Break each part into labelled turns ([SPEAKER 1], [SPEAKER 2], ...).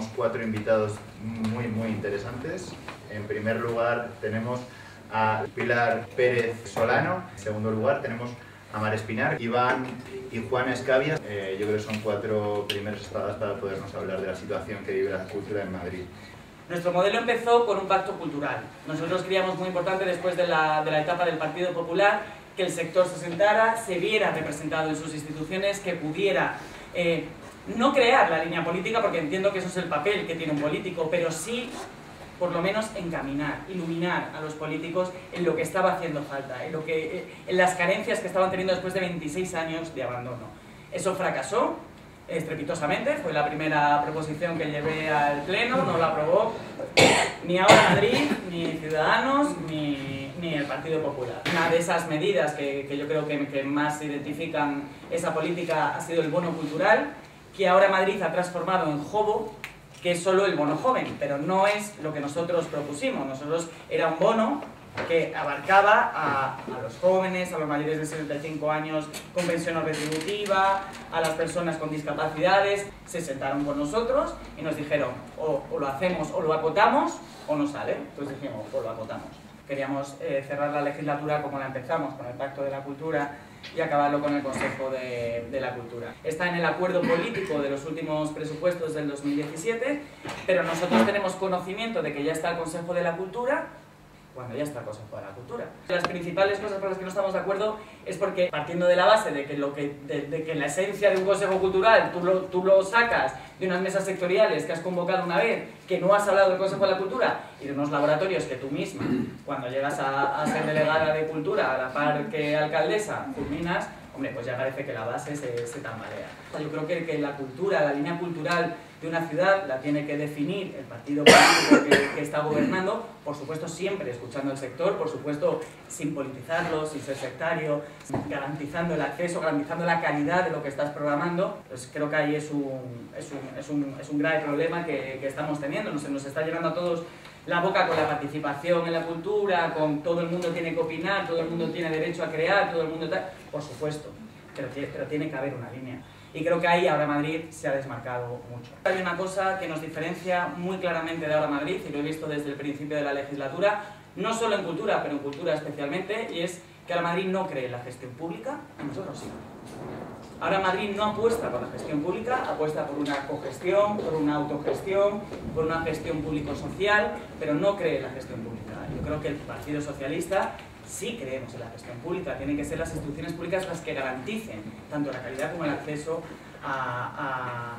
[SPEAKER 1] tenemos cuatro invitados muy, muy interesantes. En primer lugar tenemos a Pilar Pérez Solano. En segundo lugar tenemos a Mar Espinar, Iván y Juan Escavia. Eh, yo creo que son cuatro primeros estados para podernos hablar de la situación que vive la cultura en Madrid.
[SPEAKER 2] Nuestro modelo empezó con un pacto cultural. Nosotros creíamos muy importante después de la, de la etapa del Partido Popular que el sector se sentara, se viera representado en sus instituciones, que pudiera eh, no crear la línea política, porque entiendo que eso es el papel que tiene un político, pero sí por lo menos encaminar, iluminar a los políticos en lo que estaba haciendo falta, en, lo que, eh, en las carencias que estaban teniendo después de 26 años de abandono. Eso fracasó estrepitosamente, fue la primera proposición que llevé al Pleno, no la aprobó ni ahora Madrid, ni Ciudadanos, ni, ni, el Partido Popular. Una de esas medidas que, que yo creo que, que más identifican esa política ha sido el bono cultural, que ahora Madrid ha transformado en jobo, que es solo el bono joven, pero no es lo que nosotros propusimos. Nosotros era un bono que abarcaba a, los jóvenes, a los mayores de 65 años con pensión retributiva, a las personas con discapacidades, se sentaron con nosotros y nos dijeron o, o lo hacemos o lo acotamos o no sale. Entonces dijimos, o lo acotamos. Queríamos eh, cerrar la legislatura como la empezamos, con el Pacto de la Cultura y acabarlo con el Consejo de, de, la Cultura. Está en el acuerdo político de los últimos presupuestos del 2017, pero nosotros tenemos conocimiento de que ya está el Consejo de la Cultura cuando ya está el Consejo de la Cultura. Las principales cosas por las que no estamos de acuerdo es porque partiendo de la base de que, lo que, de, de que la esencia de un Consejo Cultural tú lo, tú lo sacas de unas mesas sectoriales que has convocado una vez, que no has hablado del Consejo de la Cultura y de unos laboratorios que tú misma, cuando llegas a, a ser delegada de Cultura, a la par que alcaldesa, culminas, hombre, pues ya parece que la base se, tambalea. Yo creo que, que la cultura, la línea cultural de una ciudad la tiene que definir el partido político que, que, está gobernando, por supuesto siempre escuchando al sector, por supuesto sin politizarlo, sin ser sectario, garantizando el acceso, garantizando la calidad de lo que estás programando. Pues creo que ahí es un, es un, es un, es un grave problema que, que estamos teniendo, nos, nos está llegando a todos la boca con la participación en la cultura, con todo el mundo tiene que opinar, todo el mundo tiene derecho a crear, todo el mundo tal, por supuesto, pero, pero tiene que haber una línea. Y creo que ahí Ahora Madrid se ha desmarcado mucho. Hay una cosa que nos diferencia muy claramente de Ahora Madrid, y lo he visto desde el principio de la legislatura, no solo en cultura, pero en cultura especialmente, y es que Ahora Madrid no cree en la gestión pública, y nosotros sí. Ahora Madrid no apuesta por la gestión pública, apuesta por una cogestión, por una autogestión, por una gestión público-social, pero no cree en la gestión pública. Yo creo que el Partido Socialista sí creemos en la gestión pública, tienen que ser las instituciones públicas las que garanticen tanto la calidad como el acceso a,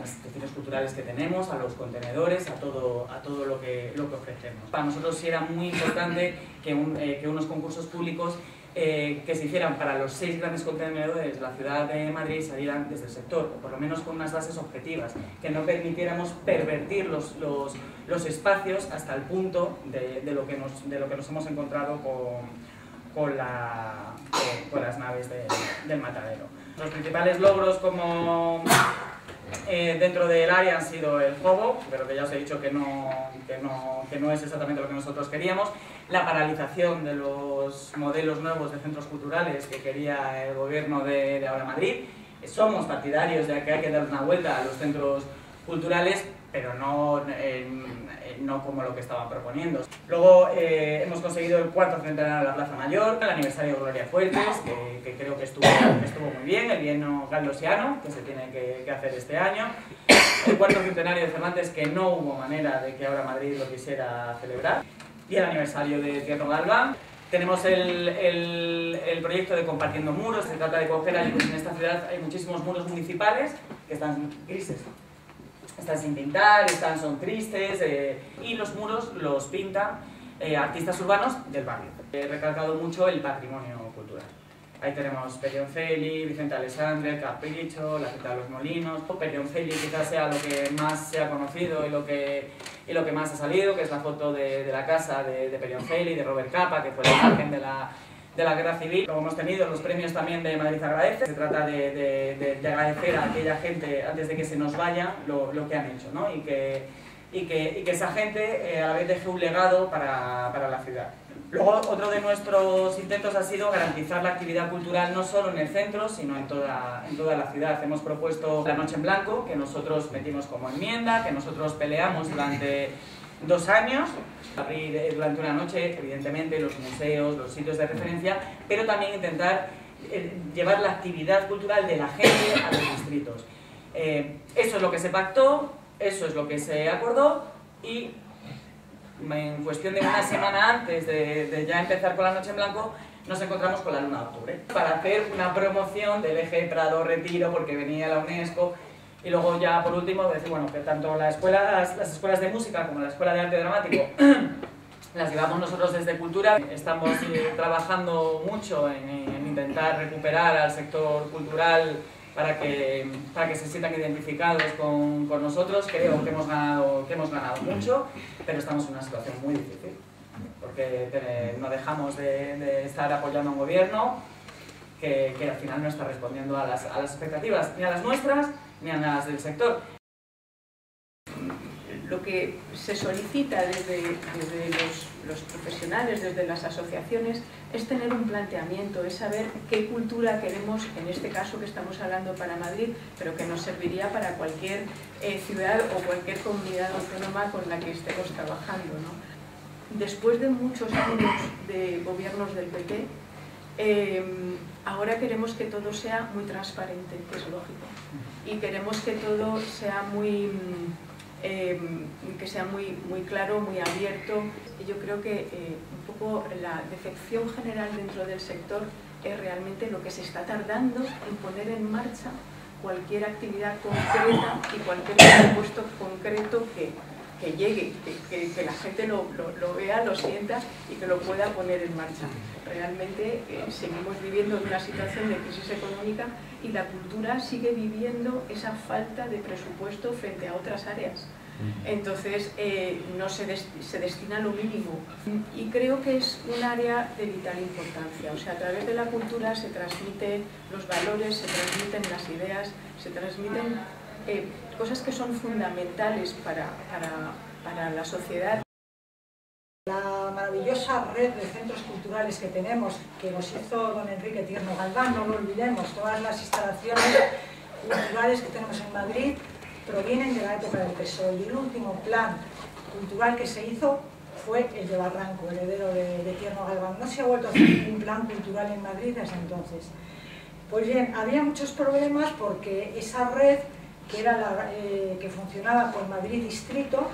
[SPEAKER 2] las instituciones culturales que tenemos, a los contenedores, a todo, a todo lo, que, lo que ofrecemos. Para nosotros sí era muy importante que, eh, que unos concursos públicos eh, que se hicieran para los seis grandes contenedores la ciudad de Madrid salieran desde el sector, o por lo menos con unas bases objetivas, que no permitiéramos pervertir los, los, los espacios hasta el punto de, de, lo, que nos, de lo que nos hemos encontrado con, con, la, con, las naves de, del matadero. Los principales logros como eh, dentro del área han sido el juego, pero que ya os he dicho que no, que, no, que no es exactamente lo que nosotros queríamos, la paralización de los modelos nuevos de centros culturales que quería el gobierno de, Ahora Madrid. Somos partidarios de que hay que dar una vuelta a los centros culturales, pero no, eh, no como lo que estaban proponiendo. Luego eh, hemos conseguido el cuarto centenario de la Plaza Mayor, el aniversario de Gloria Fuertes, que, que creo que estuvo, estuvo, muy bien, el bienio galdosiano, que se tiene que, que, hacer este año, el cuarto centenario de Cervantes, que no hubo manera de que ahora Madrid lo quisiera celebrar, y el aniversario de Tierno Galván. Tenemos el, el, el, proyecto de Compartiendo Muros, se trata de coger, en esta ciudad hay muchísimos muros municipales que están grises, están sin pintar, están, son tristes, eh, y los muros los pintan eh, artistas urbanos del barrio. He recalcado mucho el patrimonio cultural. Ahí tenemos Perioncelli, Vicente Alessandre, Capricho, La Cita de los Molinos. Perioncelli quizás sea lo que más se ha conocido y lo que, y lo que más ha salido, que es la foto de, de la casa de, de Perioncelli, de Robert Capa, que fue la imagen de la, de la guerra civil. Luego hemos tenido los premios también de Madrid Agradece. Se trata de, de, de, de agradecer a aquella gente antes de que se nos vaya lo, lo que han hecho ¿no? y, que, y, que, y que esa gente eh, a la vez deje un legado para, para la ciudad. Luego, otro de nuestros intentos ha sido garantizar la actividad cultural no solo en el centro, sino en toda, en toda la ciudad. Hemos propuesto la Noche en Blanco, que nosotros metimos como enmienda, que nosotros peleamos durante dos años, abrir durante una noche, evidentemente, los museos, los sitios de referencia, pero también intentar eh, llevar la actividad cultural de la gente a los distritos. Eh, eso es lo que se pactó, eso es lo que se acordó y en cuestión de una semana antes de, ya empezar con la Noche en Blanco, nos encontramos con la Luna de Octubre para hacer una promoción del eje Prado-Retiro porque venía la UNESCO y luego ya por último decir bueno que tanto la escuela, las, escuelas de música como la escuela de arte dramático las llevamos nosotros desde Cultura. Estamos eh, trabajando mucho en, en, intentar recuperar al sector cultural para que, para que se sientan identificados con, con nosotros. Creo que hemos, ganado, que hemos ganado mucho, pero estamos en una situación muy difícil, porque no dejamos de, de estar apoyando a un gobierno que, que, al final no está respondiendo a las, a las expectativas, ni a las nuestras, ni a las del sector
[SPEAKER 3] lo que se solicita desde, los, profesionales, desde las asociaciones, es tener un planteamiento, es saber qué cultura queremos, en este caso que estamos hablando para Madrid, pero que nos serviría para cualquier eh, ciudad o cualquier comunidad autónoma con la que estemos trabajando. Después de muchos años de gobiernos del PP, em, ahora queremos que todo sea muy transparente, que es lógico, y queremos que todo sea muy Em, que sea muy, muy claro, muy abierto. Yo creo que eh, un poco la defección general dentro del sector es realmente lo que se está tardando en poner en marcha cualquier actividad concreta y cualquier presupuesto concreto que, que llegue, que, que, la gente lo, lo, vea, lo sienta y que lo pueda poner en marcha. Realmente eh, seguimos viviendo en una situación de crisis económica y la cultura sigue viviendo esa falta de presupuesto frente a otras áreas. Entonces eh, no se, se, destina lo mínimo y creo que es un área de vital importancia. O sea, a través de la cultura se transmiten los valores, se transmiten las ideas, se transmiten eh, cosas que son fundamentales para, para, la sociedad.
[SPEAKER 4] La maravillosa red de centros culturales que tenemos, que nos hizo don Enrique Tierno Galván, no lo olvidemos, todas las instalaciones culturales que tenemos en Madrid provienen de la época del PSOE y el último plan cultural que se hizo fue el de Barranco, heredero de, de Tierno Galván. No se ha vuelto a hacer ningún plan cultural en Madrid desde entonces. Pues bien, había muchos problemas porque esa red que, era la, eh, que funcionaba por Madrid Distrito,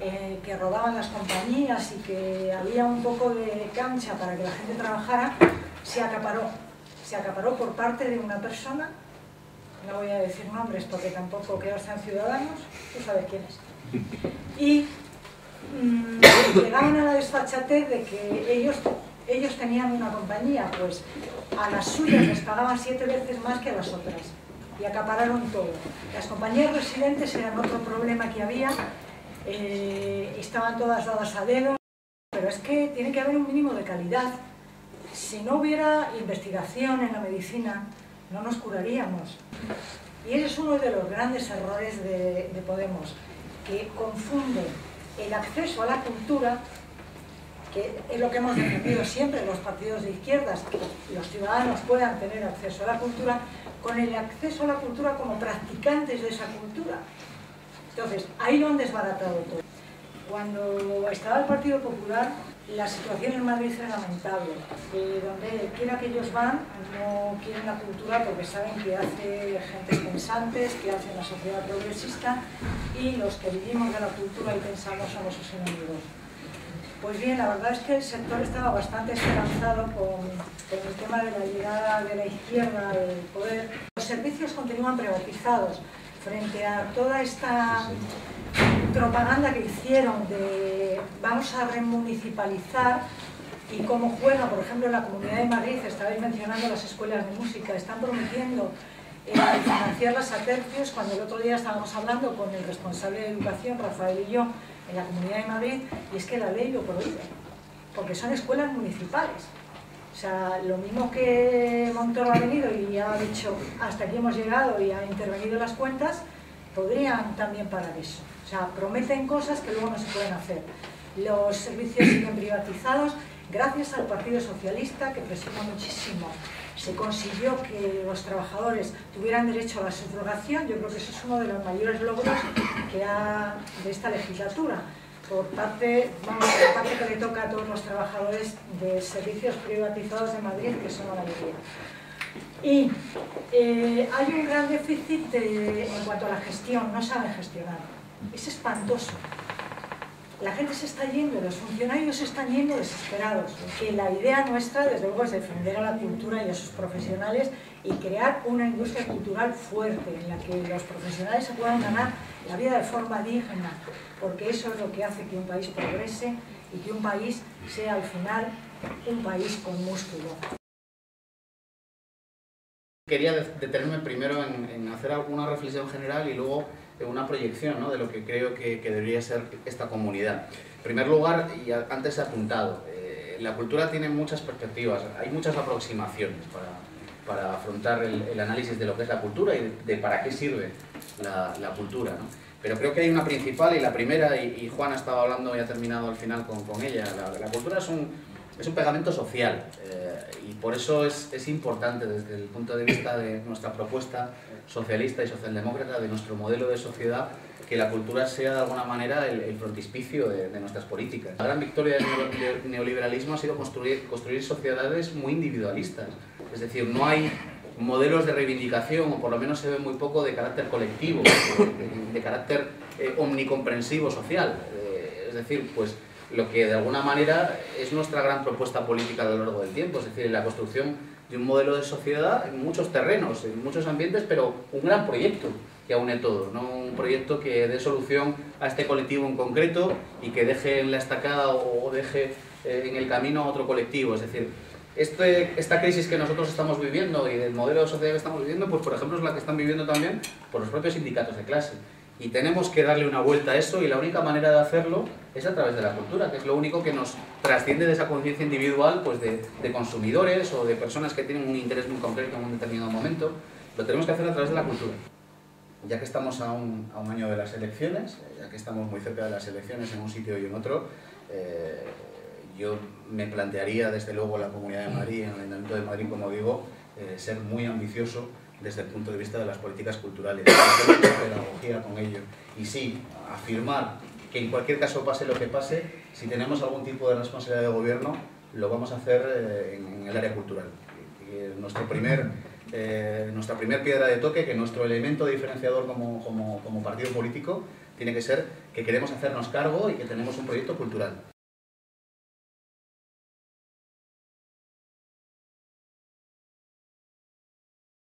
[SPEAKER 4] eh, que rodaban las compañías y que había un poco de cancha para que la gente trabajara, se acaparó. Se acaparó por parte de una persona, no voy a decir nombres porque tampoco creo sean ciudadanos, tú sabes quién es. Y mmm, a la desfachatez de que ellos, ellos tenían una compañía, pues a las suyas les pagaban siete veces más que a las otras y acapararon todo. Las compañías residentes eran otro problema que había, eh, estaban todas dadas a dedo, pero es que tiene que haber un mínimo de calidad. Si no hubiera investigación en la medicina, no nos curaríamos. Y ese es uno de los grandes errores de, de Podemos, que confunde el acceso a la cultura que es lo que hemos defendido siempre los partidos de izquierdas, que los ciudadanos puedan tener acceso a la cultura, con el acceso a la cultura como practicantes de esa cultura. Entonces, ahí lo han desbaratado todo. Cuando estaba el Partido Popular, la situación en Madrid es lamentable. Eh, donde quiera que ellos van, no quieren la cultura porque saben que hace gente pensantes, que hace una sociedad progresista y los que vivimos de la cultura y pensamos somos sus enemigos. Pues bien, la verdad es que el sector estaba bastante esperanzado con, el tema de la llegada de la izquierda al poder. Los servicios continúan privatizados frente a toda esta propaganda que hicieron de vamos a remunicipalizar y cómo juega, por ejemplo, la Comunidad de Madrid, estabais mencionando las escuelas de música, están prometiendo eh, financiarlas a tercios, cuando el otro día estábamos hablando con el responsable de educación, Rafael y yo, en la Comunidad de Madrid y es que la ley lo prohíbe, porque son escuelas municipales. O sea, lo mismo que Montoro ha venido y ha dicho hasta aquí hemos llegado y ha intervenido las cuentas, podrían también parar eso. O sea, prometen cosas que luego no se pueden hacer. Los servicios siguen privatizados, Gracias al Partido Socialista, que presionó muchísimo, se consiguió que los trabajadores tuvieran derecho a la subrogación. Yo creo que eso es uno de los mayores logros que ha, de esta legislatura por parte, vamos, por parte que le toca a todos los trabajadores de servicios privatizados de Madrid, que son la mayoría. Y eh, hay un gran déficit en cuanto a la gestión, no saben gestionar. Es espantoso. La gente se está yendo, los funcionarios se están yendo desesperados. Que la idea nuestra, desde luego, es defender a la cultura y a sus profesionales y crear una industria cultural fuerte en la que los profesionales se puedan ganar la vida de forma digna, porque eso es lo que hace que un país progrese y que un país sea al final un país con músculo.
[SPEAKER 5] Quería detenerme primero en, hacer una reflexión general y luego una proyección ¿no? de lo que creo que, debería ser esta comunidad. En primer lugar, y antes he apuntado, eh, la cultura tiene muchas perspectivas, hay muchas aproximaciones para, para afrontar el, análisis de lo que es la cultura y de, para qué sirve la, la cultura. ¿no? Pero creo que hay una principal y la primera, y, Juan ha estado hablando y ha terminado al final con, con ella, la, la cultura es un es un pegamento social eh, y por eso es, es, importante desde el punto de vista de nuestra propuesta socialista y socialdemócrata, de nuestro modelo de sociedad, que la cultura sea de alguna manera el, frontispicio de, nuestras políticas. La gran victoria del neoliberalismo ha sido construir, construir sociedades muy individualistas, es decir, no hay modelos de reivindicación, o por lo menos se ve muy poco de carácter colectivo, de, carácter eh, omnicomprensivo social. Eh, es decir, pues lo que de alguna manera es nuestra gran propuesta política a lo largo del tiempo, es decir, la construcción de un modelo de sociedad en muchos terrenos, en muchos ambientes, pero un gran proyecto que aúne todo, no un proyecto que dé solución a este colectivo en concreto y que deje en la estacada o deje eh, en el camino a otro colectivo, es decir, este, esta crisis que nosotros estamos viviendo y del modelo de sociedad que estamos viviendo, pues por ejemplo es la que están viviendo también por los propios sindicatos de clase. Y tenemos que darle una vuelta a eso y la única manera de hacerlo es a través de la cultura, que es lo único que nos trasciende de esa conciencia individual pues de, de, consumidores o de personas que tienen un interés muy concreto en un determinado momento. Lo tenemos que hacer a través de la cultura. Ya que estamos a un, a un año de las elecciones, ya que estamos muy cerca de las elecciones en un sitio y en otro, eh, yo me plantearía desde luego la Comunidad de Madrid, en el Ayuntamiento de Madrid, como digo, eh, ser muy ambicioso desde el punto de vista de las políticas culturales, hacer pedagogía con ello. Y sí, afirmar que en cualquier caso pase lo que pase, si tenemos algún tipo de responsabilidad de gobierno, lo vamos a hacer eh, en, el área cultural. nuestro primer, eh, nuestra primera piedra de toque, que nuestro elemento diferenciador como, como partido político, tiene que ser que queremos hacernos cargo y que tenemos un proyecto cultural.